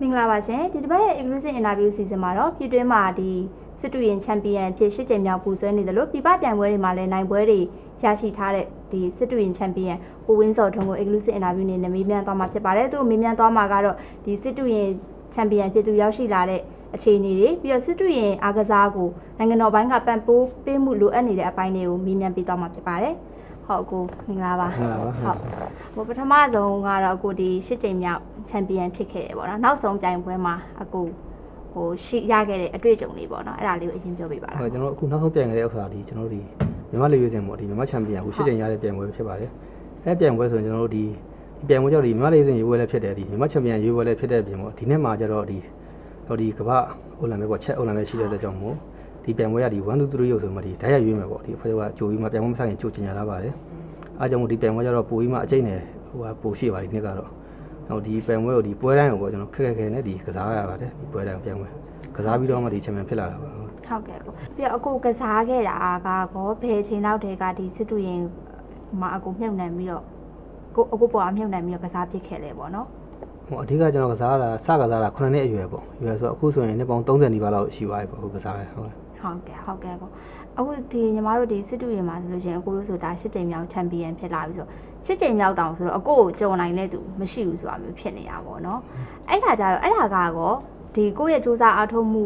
မင်္ဂလာပါရှင်ဒီတစ်ပတ်ရဲ့ exclusive interview season မှာတော့ပြည်တွင်းမှာဒီစစ်တူရင်ချန်ပီယံဖြစ်ရှစ်ကြိမ်မြောက်ပူဆွဲနေတယ်လို့ပြပပြိုင်ပွဲတွေမှာလည်းနိုင်ပွဲတွေရရှိထားတဲ့ဒီစစ်တူရင်ချန်ပီယံကိုဝင်းစော်ထုံးကို exclusive interview နဲ့မေးမြန်းသွားမှာဖြစ်ပါတယ်သူမေးမြန်းသွားမှာကတော့ဒီစစ်တူရင်ချန်ပီယံဖြစ်သူရောက်ရှိလာတဲ့အခြေအနေတွေပြီးတော့စစ်တူရင်အားကစားကိုနိုင်ငံတော်ဘိုင်းကပံ့ပိုးပေးမှုလိုအပ်နေတဲ့အပိုင်းတွေကိုမေးမြန်းပေးသွားမှာဖြစ်ပါတယ် ဟုတ်ကိုမင်္ဂလာပါမင်္ဂလာပါဟုတ်ဟိုပထမဆုံးကတော့အခုဒီရှစ်ကြိမ်မြောက်ချန်ပီယံဖြစ်ခဲ့တယ်ပေါ့နော်နောက်ဆုံးပြိုင်ပွဲမှာအခုဟိုရှိရခဲ့တဲ့အတွေ့အကြုံလေးပေါ့နော်အဲ့ဒါလေးကိုအရင်ပြောပြပါလားဟုတ်ကျွန်တော်အခုနောက်ဆုံးပြန်ခဲ့တဲ့ဥစ္စာဒီကျွန်တော်တို့ဒီမြန်မာလေရွေးစင်ပေါ့ဒီမြန်မာချန်ပီယံအခုရှစ်ကြိမ်ရတဲ့ပြန်ပွဲဖြစ်ပါတယ်အဲပြန်ပွဲဆိုရင်ကျွန်တော်တို့ဒီဒီပြန်ပွဲကြောင့်ဒီမြန်မာလေရွေးစင်ရွေးပွဲလည်းဖြစ်တယ်ဒီမြန်မာချန်ပီယံရွေးပွဲလည်းဖြစ်တဲ့ပြင်ပေါ့ဒီနေ့မှာကျတော့ဒီဟိုဒီကမ္ဘာအိုလံပဲပေါ့ချက်အိုလံပဲရှိတဲ့အတွက်ကြောင့်မို့ ဒီပြန်ပွဲကဒီ1 2 3ရုပ်ဆိုမှဒီဓာတ်ရရွေးမယ်ပေါ့ဒီအဖွဲ့ကကြိုပြီးမှပြန်ပွဲမဆိုင်ရင်ကြိုချင်ကြတာပါတယ်အားကြောင့်မို့ဒီပြန်ပွဲကျတော့ပိုပြီးမှအကျိတ်နဲ့ဟိုကပိုရှိပါဒီနေ့ကတော့ဟိုဒီပြန်ပွဲကိုဒီပွဲတိုင်းကိုပေါ့ကျွန်တော်ခက်ခက်ခဲနဲ့ဒီကစားရပါတယ်ဒီပွဲတိုင်းပြန်ပွဲကစားပြီးတော့မှဒီချန်ပီယံဖြစ်လာတာပါဟုတ်ကဲ့ကိုပြီးတော့အခုကစားခဲ့တာကကောဘယ်ချိန်လောက်တည်းကဒီစစ်တူရင်မှာအခုမြုပ်နှံပြီးတော့ကိုအခုပေါ်အမြုပ်နှံပြီးတော့ကစားဖြစ်ခဲ့လေပေါ့နော်ဟိုအဓိကကျွန်တော်ကစားတာစကစားတာ9နှစ်အရွယ်ပေါ့ရွယ်ဆိုအခုဆိုရင်နှစ်ပေါင်း30နီးပါးလောက်ရှိသွားပြီပေါ့အခုကစားရဟုတ် ဟုတ်ကဲ့ဟုတ်ကဲ့ကိုအခုဒီညီမတို့ဒီစစ်တူရင်မှာဆိုလို့ရှိရင်အခုလို့ဆိုတာရှစ်ကြိမ်မြောက်ချန်ပီယံဖြစ်လာပြီဆိုရှစ်ကြိမ်မြောက်တောင်ဆိုတော့အကိုကိုကြုံနိုင်တဲ့သူမရှိဘူးဆိုတာမျိုးဖြစ်နေတာပေါ့နော်အဲ့ခါကျတော့အဲ့ဒါကကောဒီကိုယ့်ရဲ့စူးစမ်းအားထုတ်မှု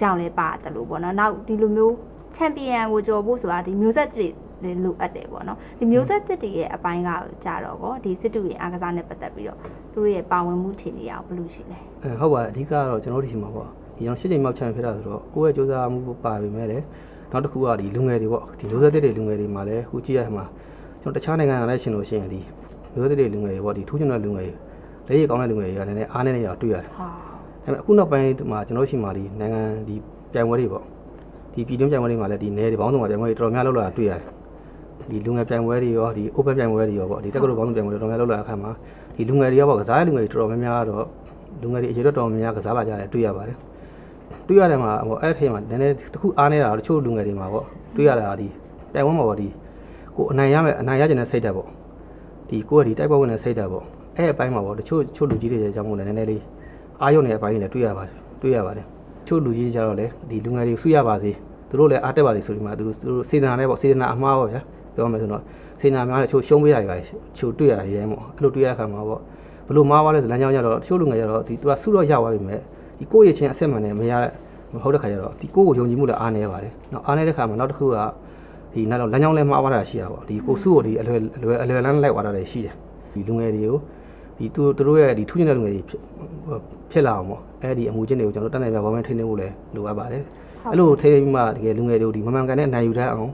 ကြောင့်လည်းပါတယ်လို့ပေါ့နော်နောက်ဒီလိုမျိုးချန်ပီယံကိုကြော်ဖို့ဆိုတာဒီမျိုးဆက်တွေလည်းလိုအပ်တယ်ပေါ့နော်ဒီမျိုးဆက်တစ်တွေရဲ့အပိုင်းကကြတော့ကောဒီစစ်တူရင်အားကစားနဲ့ပတ်သက်ပြီးတော့သူတို့ရဲ့ပါဝင်မှုထင်နေရအောင်ဘယ်လိုရှိလဲအဲဟုတ်ပါအဓိကတော့ကျွန်တော်တို့ဒီမှာပေါ့ဒီ ကျွန်တော်ရှစ်ချိန်မြောက်ချန်ဖြစ်တာဆိုတော့ကိုယ့်ရဲ့စူးစမ်းမှုပါပေမဲ့လည်းနောက်တစ်ခုကဒီလူငယ်တွေပေါ့ဒီလူသက်တဲ့လူငယ်တွေမှာလည်းအခုကြည့်ရမှာကျွန်တော်တခြားနိုင်ငံကလည်းရှင်လို့ရှိရင်ဒီလူသက်တဲ့လူငယ်တွေပေါ့ဒီထူးချွန်တဲ့လူငယ်တွေလက်ရည်ကောင်းတဲ့လူငယ်တွေကလည်းအားနေနေရတွေ့ရတယ်ဟာဒါပေမဲ့အခုနောက်ပိုင်းမှာကျွန်တော်ရှိမှဒီနိုင်ငံဒီပြိုင်ပွဲတွေပေါ့ဒီပြည်တွင်းပြိုင်ပွဲတွေမှာလည်းဒီနယ်တွေဘောင်းဆောင်ပြိုင်ပွဲတွေတော်တော်များလောက်လာတွေ့ရတယ်ဒီလူငယ်ပြိုင်ပွဲတွေရောဒီ open ပြိုင်ပွဲတွေရောပေါ့ဒီတက္ကသိုလ်ဘောင်းဆောင်ပြိုင်ပွဲတွေတော်တော်များလောက်လာတဲ့အခါမှာဒီလူငယ်တွေရောပေါ့ကစားတဲ့လူငယ်တွေတော်တော်များများတော့လူငယ်တွေအရေးတော်တော်များများကစားလာကြတယ်တွေ့ရပါတယ် တွေ့ရတယ်မှာဟိုအဲ့ဒီထဲမှာနည်းနည်းတစ်ခုအားနေတာတော့တချို့လူငယ်တွေမှာပေါ့တွေ့ရတာဒီပြိုင်ပွဲမှာပေါ့ဒီကိုအနိုင်ရမယ်အနိုင်ရကျင်တဲ့စိတ်ဓာတ်ပေါ့ဒီကိုကဒီတိုက်ပွဲဝင်တဲ့စိတ်ဓာတ်ပေါ့အဲ့အပိုင်းမှာပေါ့တချို့ချို့လူကြီးတွေကြောင့်မို့လဲနည်းနည်းလေးအားရုံနေတဲ့အပိုင်းတွေလည်းတွေ့ရပါတွေ့ရပါတယ်ချို့လူကြီးကြတော့လေဒီလူငယ်တွေဆွရပါစေသူတို့လည်းအားတက်ပါစေဆိုဒီမှာသူတို့သူတို့စေတနာနဲ့ပေါ့စေတနာအမှားပေါ့ဗျာပြောမယ်ဆိုတော့စေတနာများလည်းချို့ရှုံးပေးတာတွေပါချို့တွေ့ရတယ်ရဲမို့အဲ့လိုတွေ့ရတဲ့အခါမှာပေါ့ဘလို့မှားသွားလဲဆိုလမ်းကြောင်းကြတော့ချို့လူငယ်ကြတော့ဒီသူကဆုတော့ရသွားပြီမဲ့ ဒီကိုယ့်ရဲ့ချင်းအဆက်မှန်နဲ့မရမဟုတ်တဲ့ခါကျတော့ဒီကိုယ့်ကိုယုံကြည်မှုလည်းအားနေပါတယ်နောက်အားနေတဲ့ခါမှာနောက်တစ်ခုကဒီနောက်တော့လမ်းကြောင်းလည်းမှားသွားတာရှိတာပေါ့ဒီကိုစုကိုဒီအလွယ်အလွယ်အလွယ်လမ်းလိုက်သွားတာလည်းရှိတယ်ဒီလူငယ်တွေကိုဒီသူသူတို့ရဲ့ဒီထူးချွန်တဲ့လူငယ်တွေဖြစ်ဖြစ်လာအောင်ပေါ့အဲ့ဒီအမှုချင်းတွေကိုကျွန်တော်တက်နိုင်ပြဝမ်းမထိနေဖို့လည်းလိုအပ်ပါတယ်အဲ့လိုထိပြီးမှတကယ်လူငယ်တွေကိုဒီမမှန်ကန်တဲ့နိုင်ယူတတ်အောင်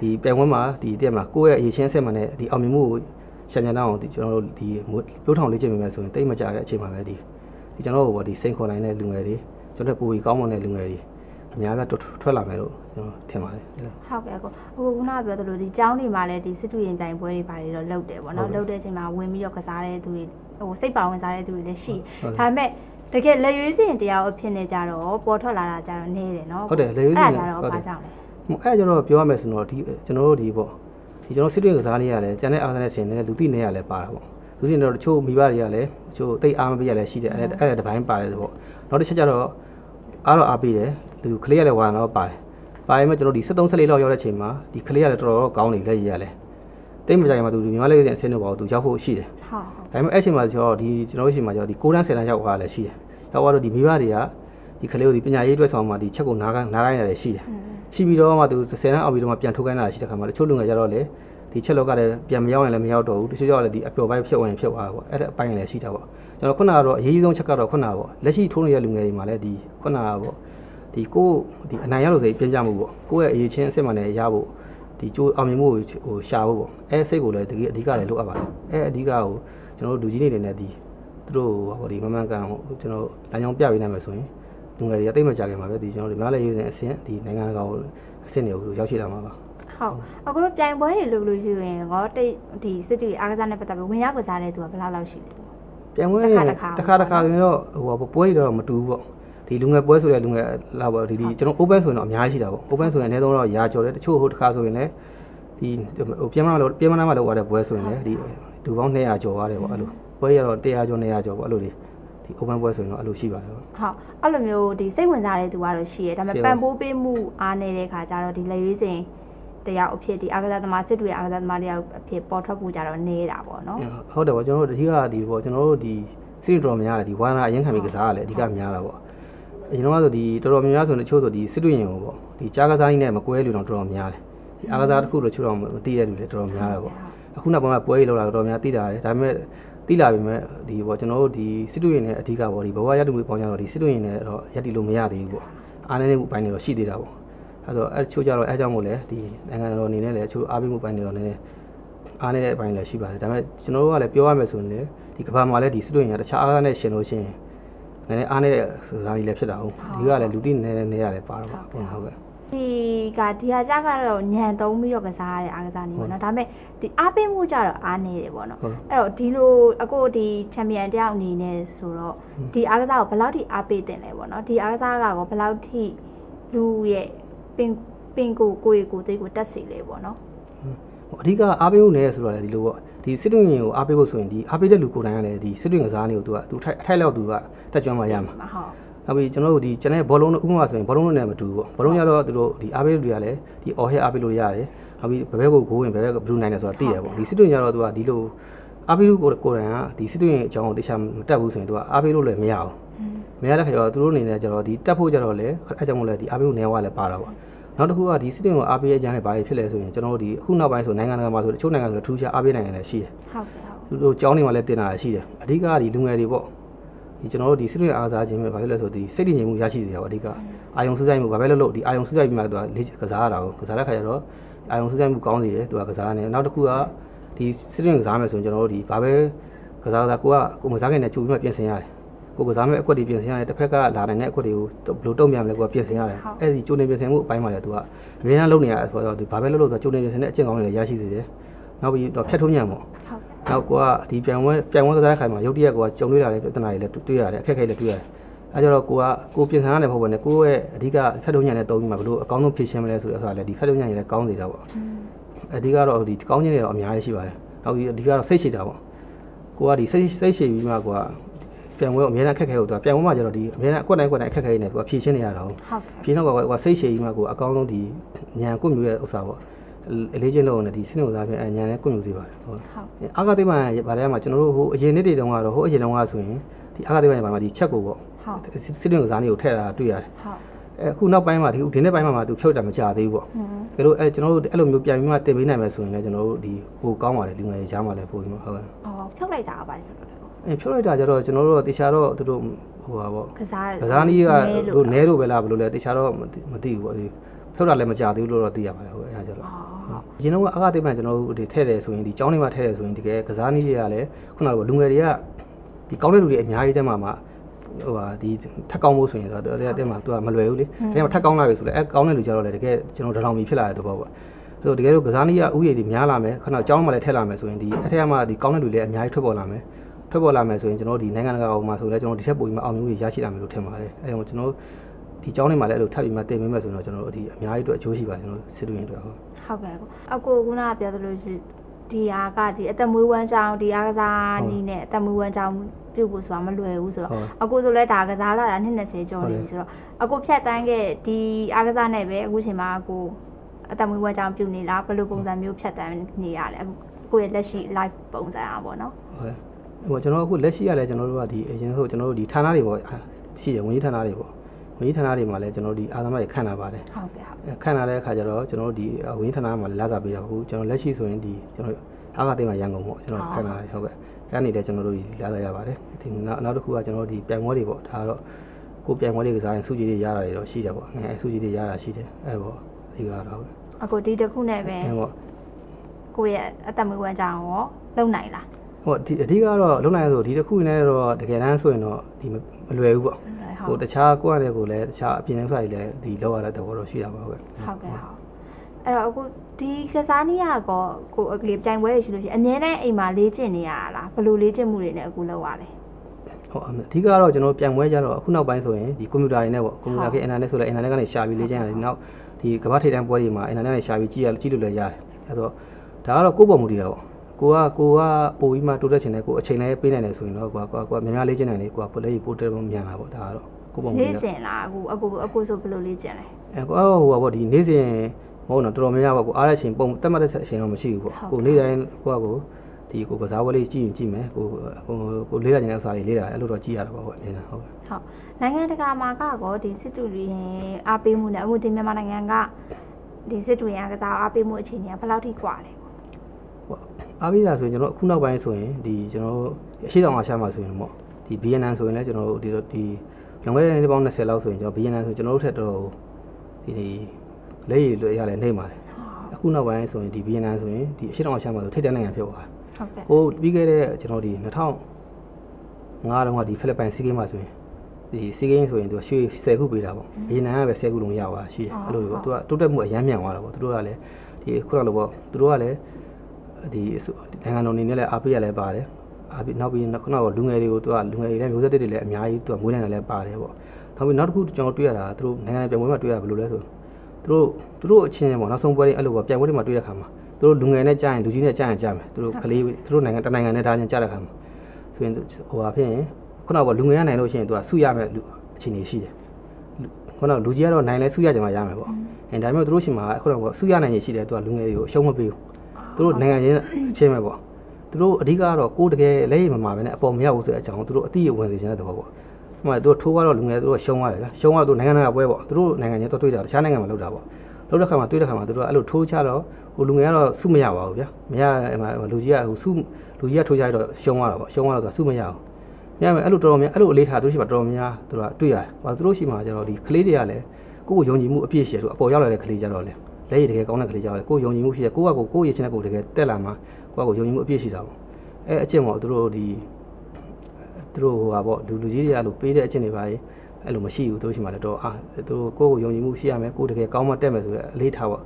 ဒီပြန်ဝဲမှာဒီတက်မှာကိုယ့်ရဲ့အရေးချင်းဆက်မှန်တဲ့ဒီအောင်မြင်မှုကိုရှင်းကြအောင်ဒီကျွန်တော်တို့ဒီပြိုးထောင်လေးချင်းမြင်မယ်ဆိုရင်တိတ်မကြတဲ့အချိန်မှာပဲဒီ ဒီကျွန်တော်တို့ပေါ့ဒီစိန်ခေါ်နိုင်တဲ့လူငယ်တွေကျွန်တော်ပူပြီးကောင်းမွန်တဲ့လူငယ်တွေအများကြီးထွက်လာမယ်လို့ကျွန်တော်ထင်ပါတယ်ဟုတ်ကဲ့ကိုအခုခုနကပြောသလိုဒီကျောင်းတွေမှာလည်းဒီစစ်တူရင်ပြိုင်ပွဲတွေပါတယ်တော့လုပ်တယ်ပေါ့နော်လုပ်တဲ့အချိန်မှာဝင်ပြီးတော့ကစားတဲ့သူတွေဟိုစိတ်ပါဝင်စားတဲ့သူတွေလည်းရှိဒါပေမဲ့တကယ်လက်ရွေးစင်တရားအဖြစ်နေကြတော့ပေါ်ထွက်လာတာကြတော့နေတယ်နော်ဟုတ်တယ်လေရွေးစင်အဲ့ဒါကြတော့ဘာကြောင့်လဲဟိုအဲ့ကျတော့ပြောရမယ်ဆိုတော့ဒီကျွန်တော်တို့ဒီပေါ့ဒီကျွန်တော်စစ်တွေကစားနေရတယ်ကျန်တဲ့အားစားတဲ့ဆင်နဲ့လူသိနေရလဲပါတာပေါ့ လူသိနေတော့တချို့မိဘတွေကလည်းတချို့တိတ်အားမပေးရလဲရှိတယ်အဲ့အဲ့တပိုင်းပါတယ်ပေါ့နောက်တစ်ချက်ကျတော့အားတော့အားပေးတယ်လူကလေးကလည်းဝါတော့ပါတယ်ပါရင်မှကျွန်တော်ဒီ73 74လောက်ရောက်တဲ့အချိန်မှာဒီကလေးကလည်းတော်တော်ကောင်းနေလက်ရရလဲတိတ်မကြခင်မှာသူညီမလေးရဲ့အဆင်းတော့ပေါ့သူရောက်ဖို့ရှိတယ်ဟုတ်ဟုတ်ဒါပေမဲ့အဲ့ချိန်မှာကျွန်တော်ဒီကျွန်တော်တို့ချိန်မှာကျတော့ဒီ6တန်း10တန်းရောက်သွားလည်းရှိတယ်ရောက်သွားတော့ဒီမိဘတွေကဒီကလေးကိုဒီပညာရေးအတွက်ဆောင်မှဒီချက်ကိုနားကနားကိုင်းရတယ်ရှိတယ်ရှိပြီးတော့မှသူ10တန်းအောက်ပြီးတော့မှပြန်ထုတ်ခိုင်းတာရှိတဲ့ခါမှာတချို့လူငယ်ကြတော့လေ ဒီချက်လောက်ကလည်းပြန်မရောက်ရင်လည်းမရောက်တော့ဘူးတချို့ကြောက်လည်းဒီအပျော်ပိုင်းဖြစ်ဝင်ဖြစ်သွားတာပေါ့အဲ့ဒါအပိုင်းလည်းရှိတာပေါ့ကျွန်တော်ခုနကတော့အရေးကြီးဆုံးချက်ကတော့ခုနကပေါ့လက်ရှိထိုးနေတဲ့လူငယ်တွေမှာလည်းဒီခုနကပေါ့ဒီကိုဒီအနိုင်ရလို့စိပြင်ပြမှုပေါ့ကိုယ့်ရဲ့အရေးချင်းအစ်စ်မှန်နဲ့ရဖို့ဒီကြိုးအောင်မြင်မှုကိုဟိုရှာဖို့ပေါ့အဲစိတ်ကိုလည်းတကယ်အဓိကလည်းလိုအပ်ပါတယ်အဲအဓိကကိုကျွန်တော်တို့လူကြီးတွေနဲ့ဒီသူတို့ဟိုဒီမမှန်ကန်ဟိုကျွန်တော်လမ်းကြောင်းပြပေးနိုင်မယ်ဆိုရင်လူငယ်တွေကတိတ်မကြခင်ပါပဲဒီကျွန်တော်တို့များလည်းရေးစဉ်အဆင့်ဒီနိုင်ငံတကာကိုအဆင့်တွေကိုရောက်ရှိလာမှာပါ ဟုတ်အခုတို့ပြိုင်ပွဲတွေလုပ်လို့ရှိရင်ငေါတိတ်ဒီစစ်တူအားကစားနဲ့ပတ်သက်ပြီးဝင်ရောက်ကစားတဲ့သူကဘယ်လောက်လောက်ရှိလဲပြန်ပွဲတစ်ခါတစ်တစ်ခါခါတစ်ခါဆိုရင်တော့ဟိုပါပွဲတွေတော့မတူဘူးပေါ့ဒီလူငယ်ပွဲဆိုတဲ့လူငယ်လာပေါ့ဒီဒီကျွန်တော် open ဆိုရင်တော့အများကြီးရှိတာပေါ့ open ဆိုရင်အနည်းဆုံးတော့ရာကျော်တယ်တချို့ဟိုတစ်ခါဆိုရင်လည်းဒီဟိုပြန်မလို့ပြန်မနာမလောက်ရတဲ့ပွဲဆိုရင်လည်းဒီဒူပေါင်း200ကျော်သွားတယ်ပေါ့အဲ့လိုပွဲရတော့100ကျော်200ကျော်ပေါ့အဲ့လိုတွေဒီဒီ open ပွဲဆိုရင်တော့အဲ့လိုရှိပါတယ်ပေါ့ဟုတ်အဲ့လိုမျိုးဒီစိတ်ဝင်စားတဲ့သူကတော့ရှိရဲဒါပေရှိမဲ့ပါပံပိုးပေးမှုအားနေတဲ့ခါကျတော့ဒီလက်ရွေးစင် တယောက်အဖြစ်ဒီအာကစားသမားစစ်တွေအာကစားသမားတယောက်အဖြစ်ပေါ်ထွက်ဖို့ကြတော့နေတာပေါ့နော်ဟုတ်တယ်ပေါ့ကျွန်တော်တို့အဓိကဒီပေါ့ကျွန်တော်တို့ဒီစိတ်တော်များတယ်ဒီဝါနာအရင်ခံပြီးကစားရတယ်အဓိကများတာပေါ့အရင်တော့ဆိုဒီတော်တော်များများဆိုရင်တချို့ဆိုဒီစစ်တွေ့ရင်ကိုပေါ့ဒီကြားကစားကြီးနဲ့မကွဲလူတော့တော်တော်များတယ်ဒီအားကစားတစ်ခုတော့ချို့တော့မသိတဲ့လူလည်းတော်တော်များတယ်ပေါ့အခုနောက်ပိုင်းမှာပွဲကြီးလောက်လာတော့တော်တော်များသိတာတယ်ဒါပေမဲ့သိလာပြီမဲ့ဒီပေါ့ကျွန်တော်တို့ဒီစစ်တွေ့ရင်နဲ့အဓိကပေါ့ဒီဘဝရတုမှုပေါင်းကြတော့ဒီစစ်တွေ့ရင်နဲ့တော့ရက်တီလို့မရသေးဘူးပေါ့အားနည်းနေမှုပိုင်းတွေတော့ရှိသေးတာပေါ့ အဲဆိုအဲချို့ကြတော့အဲကြောင့်မို့လဲဒီနိုင်ငံတော်အနေနဲ့လည်းချို့အားပေးမှုပိုင်းတွေတော့နည်းနည်းအားနေတဲ့အပိုင်းလည်းရှိပါတယ်ဒါပေမဲ့ကျွန်တော်တို့ကလည်းပြောရမယ်ဆိုရင်လေဒီကဘာမှာလည်းဒီစစ်တွေရတခြားအားနဲ့ရှင်လို့ရှိရင်နည်းနည်းအားနေတဲ့စကားကြီးလည်းဖြစ်တာဟုတ်ဒီကလည်းလူတိနည်းနည်းနေရလည်းပါတော့ဟုတ်ဟုတ်ကဲ့ဒီကဒီဟာကြကတော့ညံသုံးပြီးတော့ကစားရတဲ့အားကစားနေပေါ့နော်ဒါပေမဲ့ဒီအားပေးမှုကြတော့အားနေတယ်ပေါ့နော်ဟုတ်အဲ့တော့ဒီလိုအခုဒီချန်ပီယံတယောက်အနေနဲ့ဆိုတော့ဒီအားကစားကိုဘယ်လောက်ထိအားပေးတင်လဲပေါ့နော်ဒီအားကစားကကောဘယ်လောက်ထိလူရဲ့ ပင်ပင်ကိုကိုယ့်ရဲ့ကိုယ်သိကိုတက်စီလဲပေါ့နော်ဟိုအဓိကအားပေးဖို့နေရဆိုတော့လေဒီလိုပေါ့ဒီစစ်တွေရင်ကိုအားပေးဖို့ဆိုရင်ဒီအားပေးတဲ့လူကိုယ်တိုင်ကလည်းဒီစစ်တွေကစားနေကိုသူကသူထိုက်အထိုက်လောက်သူကတက်ကြွမှရမှာဟုတ်နောက်ပြီးကျွန်တော်တို့ဒီကျွန်တော်ဘောလုံးဥပမာဆိုရင်ဘောလုံးနဲ့မတူဘူးပေါ့ဘောလုံးရတော့သူတို့ဒီအားပေးလူတွေကလည်းဒီအော်ဟက်အားပေးလို့ရတယ်နောက်ပြီးဘယ်ဘက်ကိုဂိုးဝင်ဘယ်ဘက်ကဘလူးနိုင်တယ်ဆိုတာသိရပေါ့ဒီစစ်တွေရတော့သူကဒီလိုအားပေးလို့ကိုယ်ကိုယ်တိုင်ကဒီစစ်တွေအကြောင်းကိုတခြားမတက်ဘူးဆိုရင်သူကအားပေးလို့လည်းမရဘူးမရတဲ့ခါကျတော့သူတို့အနေနဲ့ကျတော့ဒီတက်ဖို့ကျတော့လေအဲကြောင့်မို့လဲဒီအားပေးဖို့နေရာကလည်းပါတာပေါ့ နောက်တစ်ခုကဒီစစ်တင်ကိုအားပေးရဲ့အကြောင်းရဲ့ဘာတွေဖြစ်လဲဆိုရင်ကျွန်တော်တို့ဒီအခုနောက်ပိုင်းဆိုနိုင်ငံတကာမှာဆိုတချို့နိုင်ငံဆိုထူးခြားအားပေးနိုင်ငံတွေရှိတယ်ဟုတ်ကဲ့ဟုတ်သူတို့ကျောင်းတွေမှာလည်းတင်တာရှိတယ်အဓိကကဒီလူငယ်တွေပေါ့ဒီကျွန်တော်တို့ဒီစစ်တင်အားစားခြင်းပဲဘာဖြစ်လဲဆိုဒီစိတ်တည်ငြိမ်မှုရရှိစေတာပေါ့အဓိကအာယုံစူးစိုက်မှုဘာပဲလုပ်လို့ဒီအာယုံစူးစိုက်ပြီးမှသူကလေ့ကစားရတာကိုကစားတဲ့ခါကျတော့အာယုံစူးစိုက်မှုကောင်းစေတယ်သူကကစားနေနောက်တစ်ခုကဒီစစ်တင်ကစားမယ်ဆိုရင်ကျွန်တော်တို့ဒီဘာပဲကစားကစားကိုကကိုမစားခင်နဲ့ချုပ်ပြီးမှပြင်ဆင်ရတယ် ကိုကစားမဲ့အကွက်တွေပြင်ဆင်ရတယ်တစ်ဖက်ကလာနိုင်တဲ့အကွက်တွေကိုဘယ်လိုတုံ့ပြန်မလဲကိုကပြင်ဆင်ရတယ်အဲ့ဒီကျိုးနေပြင်ဆင်မှုအပိုင်းမှာလည်းသူကအများအားလုပ်နေရတယ်ဆိုတော့သူဘာပဲလုပ်လို့ဆိုတော့ကျိုးနေပြင်ဆင်တဲ့အကျင့်ကောင်းတွေလည်းရရှိစေတယ်နောက်ပြီးတော့ဖြတ်ထုံးညံ့ပေါ့ဟုတ်ကဲ့နောက်ကိုကဒီပြန်ဝဲပြန်ဝဲကစားတဲ့ခါမှာရုပ်တရက်ကိုကကြုံတွေ့လာတဲ့ပြဿနာတွေလည်းတွေ့ရတယ်အခက်အခဲလည်းတွေ့ရတယ်အဲကြတော့ကိုကကိုပြင်ဆင်ရတယ်မဟုတ်ဘဲနဲ့ကိုရဲ့အဓိကဖြတ်ထုံးညံ့တဲ့တုံးကြီးမှာဘယ်လိုအကောင်းဆုံးဖြည့်ရှင်းမလဲဆိုတဲ့ဆိုတာလည်းဒီဖြတ်ထုံးညံ့ရလည်းကောင်းစေတာပေါ့အဓိကတော့ဒီကောင်းခြင်းတွေတော့အများကြီးရှိပါတယ်။နောက်ပြီးအဓိကတော့စိတ်ရှိတာပေါ့။ကိုကဒီစိတ်စိတ်ရှိပြီးမှကိုက ပြန်ဝဲအများနဲ့အခက်ခဲကိုသူကပြန်ဝဲမှကျတော့ဒီအများနဲ့အကွက်တိုင်းကွက်တိုင်းအခက်ခဲနေကိုကဖြည့်ရှင်းနေရတာဟုတ်ဟုတ်ကဲ့။ဖြည့်တော့ကိုကစိတ်ရှိပြီးမှကိုအကောင်းဆုံးဒီညံကွမျိုးရဲ့ဥစ္စာပေါ့။အလေးချင်းလုံးနဲ့ဒီစိတ်ဝင်စားပြီးအညံနဲ့ကွမျိုးစီပါတယ်ဟုတ်ဟုတ်။အာဂတိမန်ဗါလဲမှာကျွန်တော်တို့ဟိုအရင်နှစ်တွေတုန်းကတော့ဟိုအရင်တုန်းကဆိုရင်ဒီအာဂတိမန်ဘာမှာဒီချက်ကိုပေါ့ဟုတ်စိတ်ဝင်စားနေကိုထည့်တာတွေ့ရတယ်ဟုတ်။အဲအခုနောက်ပိုင်းမှာဒီဒီနေ့ပိုင်းမှာသူဖြုတ်တာမကြသေးဘူးပေါ့။ဟွန်းကဲလို့အဲကျွန်တော်တို့အဲ့လိုမျိုးပြန်ပြီးမှတင်ပေးနိုင်မယ်ဆိုရင်လည်းကျွန်တော်တို့ဒီပိုကောင်းပါတယ်လူငယ်ရှားမှာလည်းပိုပြီးမှဟုတ်ကဲ့အော်ဖြုတ်လိုက်တာပါလေတော်တော် အဲဖြုတ်လိုက်တာကျတော့ကျွန်တော်တို့ကတေချာတော့သူတို့ဟိုပါပေါ့ကစားကစားနည်းကနဲလို့တို့နဲလို့ပဲလားဘယ်လိုလဲတေချာတော့မသိမသိဘူးပေါ့ဒီဖြုတ်တာလည်းမကြသေးဘူးလို့တော့သိရပါတယ်ဟုတ်ကဲ့အဲဒါကျတော့အော်အရင်တော့အကတိမှန်ကျွန်တော်တို့ဒီထည့်တယ်ဆိုရင်ဒီကျောင်းထဲမှာထည့်တယ်ဆိုရင်တကယ်ကစားနည်းတွေကလည်းခုနကလူငယ်တွေကဒီကောင်းတဲ့လူတွေအများကြီးတည်းမှာမှဟိုဟာဒီထက်ကောင်းဖို့ဆိုရင်တော့တဲ့တဲ့မှာသူကမလွယ်ဘူးလေတဲ့မှာထက်ကောင်းလာပြီဆိုလည်းအဲကောင်းတဲ့လူကြတော့လေတကယ်ကျွန်တော်ဒထောင်မီဖြစ်လာတဲ့သဘောပေါ့ဆိုတော့တကယ်လို့ကစားနည်းကဥယျာဉ်တွေများလာမယ်ခဏကျောင်းမှာလည်းထည့်လာမယ်ဆိုရင်ဒီအထက်မှာဒီကောင်းတဲ့လူတွေအများကြီးထွက်ပေါ်လာမယ် ထွက်ပေါ်လာမယ်ဆိုရင်ကျွန်တော်ဒီနိုင်ငံတကာမှာဆိုလည်းကျွန်တော်ဒီထက်ပိုပြီးမှအောင်မြင်မှုရရှိလာမယ်လို့ထင်ပါတယ်အဲဒါကြောင့်ကျွန်တော်ဒီကျောင်းထဲမှာလည်းအဲ့လိုထပ်ပြီးမှတင်ပေးမယ်ဆိုရင်တော့ကျွန်တော်တို့ဒီအများကြီးအတွက်အကျိုးရှိပါတယ်ကျွန်တော်စစ်တူရင်အတွက်ဟုတ်ဟုတ်ကဲ့အကိုခုနကပြောသလိုရှိဒီဟာကဒီအသက်မွေးဝမ်းကြောင်းဒီအားကစားနည်းနဲ့အသက်မွေးဝမ်းကြောင်းပြုတ်ဖို့ဆိုတာမလွယ်ဘူးဆိုတော့ဟုတ်အကိုဆိုလဲဒါကစားလာတာနှစ်20ကျော်နေပြီဆိုတော့အကိုဖြတ်တန်းခဲ့ဒီအားကစားနဲ့ပဲအခုချိန်မှာအကိုအသက်မွေးဝမ်းကြောင်းပြုတ်နေလားဘယ်လိုပုံစံမျိုးဖြတ်တန်းနေရလဲအခုကိုယ့်ရဲ့လက်ရှိ live ပုံစံอ่ะပေါ့နော်ဟုတ် ဟိုကျွန်တော်အခုလက်ရှိရလဲကျွန်တော်တို့ကဒီအရင်ဆိုကျွန်တော်တို့ဒီဌာနတွေပေါ့ရှိတယ်ဝန်ကြီးဌာနတွေပေါ့ဝန်ကြီးဌာနတွေမှာလည်းကျွန်တော်တို့ဒီအာသမတွေခန့်လာပါတယ်ဟုတ်ကဲ့ဟုတ်အဲခန့်လာတဲ့အခါကျတော့ကျွန်တော်တို့ဒီဝန်ကြီးဌာနမှာလည်းလာစားပေးတာဟုတ်ကျွန်တော်လက်ရှိဆိုရင်ဒီကျွန်တော်အားကတိတ်မှာရန်ကုန်ပေါ့ကျွန်တော်ခန့်လာတယ်ဟုတ်ကဲ့အဲ့အနေနဲ့ကျွန်တော်တို့ဒီလာစားရပါတယ်ဒီနောက်နောက်တစ်ခုကကျွန်တော်တို့ဒီပြိုင်ပွဲတွေပေါ့ဒါကတော့ကိုပြိုင်ပွဲတွေကစားရင်စုကြည်တွေရတာတွေတော့ရှိတယ်ပေါ့အဲစုကြည်တွေရတာရှိတယ်အဲပေါ့ဒီကတော့အကိုဒီတစ်ခုနဲ့ပဲအဲပေါ့ကိုယ့်ရဲ့အသက်မွေးဝမ်းကြောင်းရောလုံနိုင်လား ဟိုဒီအဓိကတော့လုံနိုင်ဆိုဒီတစ်ခုနဲ့တော့တကယ်တမ်းဆိုရင်တော့ဒီမလွယ်ဘူးပေါ့ဟုတ်ဟိုတခြားကိုယ့်အရကိုလည်းတခြားအပြင်ဥစ္စာတွေလည်းဒီလောက်ရတဲ့သဘောတော့ရှိတာပါဟုတ်ကဲ့ဟုတ်ကဲ့ဟုတ်အဲ့တော့အခုဒီကစားနည်းကောကိုအကလေးပြိုင်ပွဲရရှိလို့ရှိရင်အများနဲ့အိမ်မှာလေးကျင့်နေရတာလားဘယ်လိုလေးကျင့်မှုတွေနဲ့အခုလုပ်ရလဲဟုတ်အမေအဓိကတော့ကျွန်တော်ပြန်ပွဲကြတော့အခုနောက်ပိုင်းဆိုရင်ဒီကွန်ပျူတာတွေနဲ့ပေါ့ကွန်ပျူတာကအင်တာနက်ဆိုလည်းအင်တာနက်ကနေရှာပြီးလေ့ကျင့်ရတယ်ဒီနောက်ဒီကမ္ဘာထိပ်တန်းပွဲတွေမှာအင်တာနက်နဲ့ရှာပြီးကြည့်ရကြည့်လို့လည်းရတယ်အဲဆိုဒါကတော့ကိုယ့်ပေါ်မူတည်တာပေါ့ ကိုကကိုကပို့ပြီးမှတိုးတက်ချင်တယ်ကိုအချိန်လည်းပေးနိုင်တယ်ဆိုရင်တော့ကိုကကိုကကိုကများများလေးချင်တယ်လေကိုကပို့လေးပို့တက်ဖို့မြန်တာပေါ့ဒါကတော့ကိုပုံနေလေးစဉ်လားအခုအခုအခုဆိုဘယ်လိုလေးကျင်လဲအဲကိုဟိုပါပေါ့ဒီနေ့စဉ်မဟုတ်တော့တော်တော်များများပေါ့ကိုအားတဲ့အချိန်ပုံတက်မှတ်တဲ့အချိန်တော့မရှိဘူးပေါ့ကိုနေ့တိုင်းကိုကကိုဒီကိုကစားပွဲလေးကြည့်ရင်ကြည့်မယ်ကိုကိုကိုလေးလာခြင်းတဲ့ဥစားလေးလေးလာအဲ့လိုတော့ကြည့်ရတာပေါ့ဟုတ်အမြင်ဟုတ်ဟုတ်နိုင်ငံတကာမှာကောဒီစစ်တူရင်အားပေးမှုနဲ့အခုဒီမြန်မာနိုင်ငံကဒီစစ်တူရင်အားကစားအားပေးမှုအခြေအနေကဘယ်လောက်ထိကွာလဲပေါ့ အားပေးတာဆိုရင်ကျွန်တော်အခုနောက်ပိုင်းဆိုရင်ဒီကျွန်တော်အရှိတောင်အာရှမှာဆိုရင်ပေါ့ဒီ BNN ဆိုရင်လည်းကျွန်တော်တို့ဒီဒီလွန်ခဲ့တဲ့နှစ်ပေါင်း20လောက်ဆိုရင်ကျွန်တော် BNN ဆိုကျွန်တော်တို့ထက်တော့ဒီဒီလက်ရည်လွရလဲနေပါတယ်အခုနောက်ပိုင်းဆိုရင်ဒီ BNN ဆိုရင်ဒီအရှိတောင်အာရှမှာဆိုထိတ်တဲ့နိုင်ငံဖြစ်သွားတယ်ဟုတ်ကဲ့ဟိုပြီးခဲ့တဲ့ကျွန်တော်ဒီ2005တုန်းကဒီဖိလစ်ပိုင်စီးဂိမ်းမှာဆိုရင်ဒီစီးဂိမ်းဆိုရင်သူကရွှေ10ခုပေးတာပေါ့ဗီယက်နမ်ကပဲ10ခုလုံးရပါရှိတယ်အဲ့လိုပေါ့သူကတိုးတက်မှုအရမ်းမြန်သွားတာပေါ့သူတို့ကလည်းဒီခုနလိုပေါ့သူတို့ကလည်း ဒီနိုင်ငံတော်အနေနဲ့လည်းအားပေးရလဲပါတယ်အားပေးနောက်ပြီးခုနကလူငယ်တွေကိုသူကလူငယ်တွေလည်းမျိုးဆက်တွေလည်းအများကြီးသူကမွေးနိုင်တယ်လည်းပါတယ်ပေါ့နောက်ပြီးနောက်တစ်ခုကျွန်တော်တွေ့ရတာသူတို့နိုင်ငံပြန်ပွဲမှာတွေ့ရဘယ်လိုလဲဆိုသူတို့သူတို့အချင်းပေါ့နောက်ဆုံးပွဲတွေအဲ့လိုပေါ့ပြန်ပွဲတွေမှာတွေ့တဲ့ခါမှာသူတို့လူငယ်နဲ့ကြားရင်လူကြီးနဲ့ကြားရင်ကြားမယ်သူတို့ကလေးသူတို့နိုင်ငံတနိုင်ငံနဲ့ဒါချင်းကြားတဲ့ခါမှာဆိုရင်ဟိုဟာဖြစ်ရင်ခုနကလူငယ်ရနိုင်လို့ရှိရင်သူကဆုရမယ်လူအခြေအနေရှိတယ်ခုနကလူကြီးကတော့နိုင်လဲဆုရကြမှာရမယ်ပေါ့အဲဒါမျိုးသူတို့ရှင်မှာခုနကဆုရနိုင်ရရှိတယ်သူကလူငယ်တွေကိုအရှုံးမပေးဘူး သူတို့နိုင်ငံချင်းအချင်းပဲပေါ့သူတို့အဓိကတော့ကိုယ်တကယ်လက်ရည်မမှာပဲနဲ့အပေါ်မရောက်ဘူးဆိုတဲ့အကြောင်းသူတို့အတိအဝင်စေချင်တဲ့သဘောပေါ့ဟိုမှာသူတို့ထိုးသွားတော့လူငယ်သူတို့ရှုံးသွားတယ်ဗျာရှုံးသွားတော့နိုင်ငံနိုင်ငံပွဲပေါ့သူတို့နိုင်ငံချင်းတော့တွေ့တာတခြားနိုင်ငံမှာလောက်တာပေါ့လောက်တဲ့ခါမှာတွေ့တဲ့ခါမှာသူတို့အဲ့လိုထိုးချတော့ဟိုလူငယ်ကတော့စုမရပါဘူးဗျာမရလူကြီးကဟိုစုလူကြီးကထိုးချတော့ရှုံးသွားတာပေါ့ရှုံးသွားတော့သူစုမရဘူးညမယ်အဲ့လိုတော်တော်များအဲ့လိုအလေးထားသူတို့ရှိမှာတော်တော်များသူတို့ကတွေ့ရတယ်။ဘာသူတို့ရှိမှာကျတော့ဒီကလေးတွေကလည်းကိုယ့်ကိုယုံကြည်မှုအပြည့်ရှိတယ်သူအပေါ်ရောက်လာတဲ့ကလေးကြတော့လေ လက်ရည်တကယ်ကောင်းတဲ့ကလေးကြတော့လေကိုယ်ယုံကြည်မှုရှိတယ်ကိုယ့်ကကိုကိုယ့်ရည်ချင်းတဲ့ကိုယ်တကယ်တက်လာမှာကိုယ့်ကကိုယုံကြည်မှုအပြည့်ရှိတာပေါ့အဲအကျင့်ပေါ့သူတို့ဒီသူတို့ဟိုဟာပေါ့လူလူကြီးတွေကလို့ပေးတဲ့အကျင့်တွေပါရင်အဲ့လိုမရှိဘူးသူတို့ရှိမှာလည်းတော့အာသူတို့ကိုယ့်ကိုယုံကြည်မှုရှိရမယ်ကိုယ်တကယ်ကောင်းမှတက်မယ်ဆိုရအလေးထားပေါ့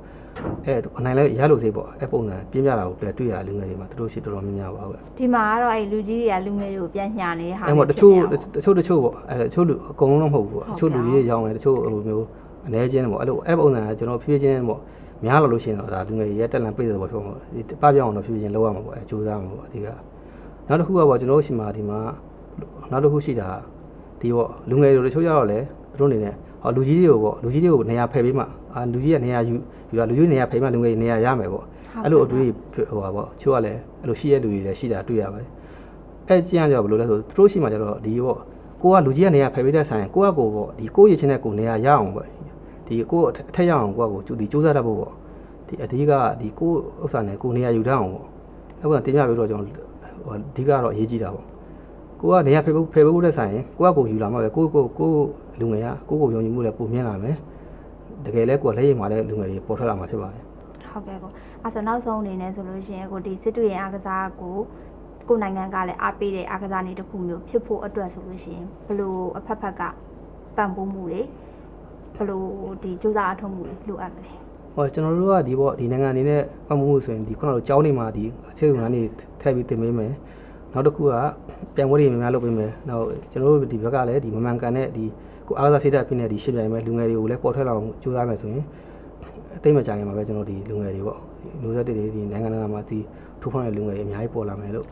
အဲအနိုင်လဲရလို့စေပေါ့အဲပုံစံပြင်းပြတာကိုတွေ့တွေ့ရလူငယ်တွေမှာသူတို့ရှိတော်တော်များများပါဟုတ်ကဲ့ဒီမှာကတော့အဲ့လူကြီးတွေကလူငယ်တွေကိုပြန်ညာနေတဲ့ဟာအဲ့ပေါ့တချို့တချို့တချို့ပေါ့အဲတချို့လူအကုန်လုံးတော့မဟုတ်ဘူးပေါ့တချို့လူကြီးတွေရောင်းတယ်တချို့ဟိုမျိုး အနေချင်းပေါ့အဲ့လိုအဲ့ပုံစံကကျွန်တော်ဖြည်းဖြည်းချင်းပေါ့များလာလို့ရှိရင်တော့ဒါလူငယ်တွေရဲ့တက်လန်ပြည့်တယ်ပေါ့ပြောမှာဒီပပြောင်းအောင်တော့ဖြည်းဖြည်းချင်းလောက်ရမှာပေါ့အဲကြိုးစားမှာပေါ့အဓိကနောက်တစ်ခုကပေါ့ကျွန်တော်တို့ရှိမှာဒီမှာနောက်တစ်ခုရှိတာဒီပေါ့လူငယ်တွေတချို့ကြတော့လေသူတို့အနေနဲ့ဟောလူကြီးတွေကိုပေါ့လူကြီးတွေကိုနေရာဖယ်ပေးမှအာလူကြီးကနေရာယူယူတာလူကြီးနေရာဖယ်မှလူငယ်တွေနေရာရမယ်ပေါ့အဲ့လိုအတွေ့ဟိုပါပေါ့ချို့ကလည်းအဲ့လိုရှိရတဲ့လူတွေလည်းရှိတာတွေ့ရပါတယ်အဲကျန်ကြဘယ်လိုလဲဆိုသူတို့ရှိမှကျတော့ဒီပေါ့ကိုကလူကြီးကနေရဖယ်ပေးတဲ့ဆိုင်ကိုကကိုပေါ့ဒီကိုရချင်းတဲ့ကိုနေရာရအောင်ပေါ့ ဒီကိုအထက်ရအောင်ကိုကကိုဒီစူးစမ်းတတ်ဖို့ပေါ့ဒီအဓိကဒီကိုဥစ္စာနဲ့ကိုနေရာယူတတ်အောင်ပေါ့အဲ့ကတင်ပြပြီးတော့ကျွန်တော်အဓိကတော့အရေးကြီးတာပေါ့ကိုကနေရာဖယ်ဖို့ဖယ်ဖို့တဲ့ဆိုင်ကိုကကိုယူလာမှပဲကိုကိုကိုလူငယ်ကကိုကိုယုံကြည်မှုလည်းပုံမြင်လာမယ်တကယ်လဲကိုကလက်ရည်မှာလည်းလူငယ်တွေပေါ်ထွက်လာမှာဖြစ်ပါတယ်ဟုတ်ကဲ့ကိုအဲ့ဆိုနောက်ဆုံးအနေနဲ့ဆိုလို့ရှိရင်ကိုဒီစစ်တူရင်အားကစားကိုကိုနိုင်ငံကလည်းအားပေးတဲ့အားကစားနည်းတစ်ခုမျိုးဖြစ်ဖို့အတွက်ဆိုလို့ရှိရင်ဘလို့အဖက်ဖက်ကပံ့ပိုးမှုတွေ ဘလို့ဒီစူးစမ်းအထောက်မှုတွေလိုအပ်မလဲဟောကျွန်တော်တို့ကဒီပေါ့ဒီနိုင်ငံအနေနဲ့ပတ်မှုမှုဆိုရင်ဒီခုနကကြောင်းနေမှာဒီအခြေခံကနေထည့်ပြီးတင်ပေးမယ်နောက်တစ်ခုကပြန်ပွဲတွေများများလုပ်ပေးမယ်နောက်ကျွန်တော်တို့ဒီဘက်ကလည်းဒီမမှန်ကန်တဲ့ဒီကိုအားကစားစိတ်ဓာတ်ဖြစ်နေဒီရှင်းပြိုင်မဲ့လူငယ်တွေကိုလည်းပေါ်ထွက်လာအောင်ကြိုးစားမယ်ဆိုရင်အတိတ်မကြခင်မှာပဲကျွန်တော်ဒီလူငယ်တွေပေါ့မျိုးဆက်တွေဒီနိုင်ငံတကာမှာဒီ ထိုးဖောက်တဲ့လူငယ်တွေအများကြီးပေါ်လာမယ်လို့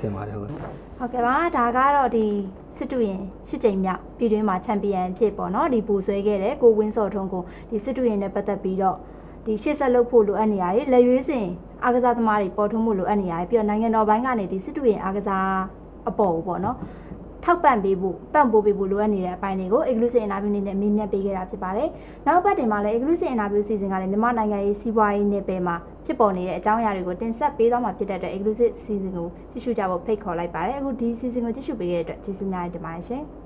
ထင်ပါတယ်ဟုတ်ဟုတ်ကဲ့ပါဒါကတော့ဒီစစ်တူရင်ရှစ်ကြိမ်မြောက်ပြည်တွင်းမှာချန်ပီယံဖြစ်ပေါ့နော်ဒီပူဆွဲခဲ့တဲ့ကိုဝင်းစော်ထွန်းကိုဒီစစ်တူရင်နဲ့ပတ်သက်ပြီးတော့ဒီရှစ်ဆက်လုပ်ဖို့လိုအပ်နေရတယ်လက်ရွေးစင်အားကစားသမားတွေပေါ်ထွန်းမှုလိုအပ်နေရတယ်ပြီးတော့နိုင်ငံတော်ဘိုင်းကနေဒီစစ်တူရင်အားကစားအပေါ်ကိုပေါ့နော် ထောက်ပံ့ပေးဖို့ပံ့ပိုးပေးဖို့လိုအပ်နေတဲ့အပိုင်းတွေကို exclusive interview အနေနဲ့မေးမြန်းပေးခဲ့တာဖြစ်ပါတယ်။နောက်ပတ်တင်မှာလည်း exclusive interview စီစဉ်ကလည်းမြန်မာနိုင်ငံရေးစီးပွားရေးနယ်ပယ်မှာဖြစ်ပေါ်နေတဲ့အကြောင်းအရာတွေကိုတင်ဆက်ပေးသွားမှာဖြစ်တဲ့အတွက် exclusive season ကိုကြည့်ရှုကြဖို့ဖိတ်ခေါ်လိုက်ပါတယ်။အခုဒီ season ကိုကြည့်ရှုပေးခဲ့တဲ့အတွက်ကျေးဇူးများတင်ပါတယ်ရှင်။